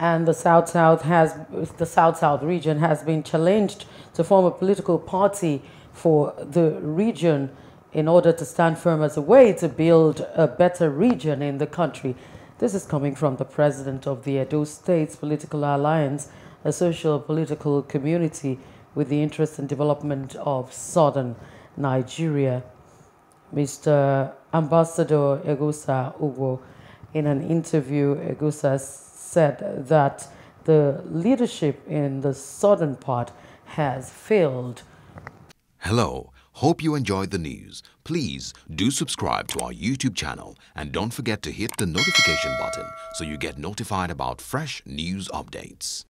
and the South South has the South South region has been challenged to form a political party for the region in order to stand firm as a way to build a better region in the country. This is coming from the president of the Edo States Political Alliance, a social political community with the interest in development of southern Nigeria. Mr. Ambassador Egusa Ugo, in an interview, Egusa said that the leadership in the southern part has failed. Hello, hope you enjoyed the news. Please do subscribe to our YouTube channel and don't forget to hit the notification button so you get notified about fresh news updates.